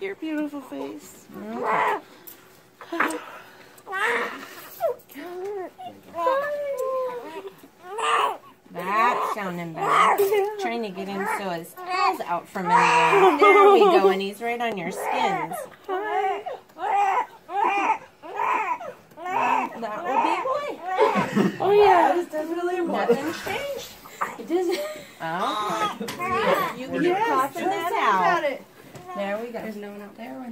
your beautiful face. That's sounding better. Trying to get him so his tail's out from under. There we go, and he's right on your skins. That would be a boy. Oh yeah, it's definitely a boy. Nothing's changed. It doesn't. Okay. You can Yes, There we go. There's no one out there.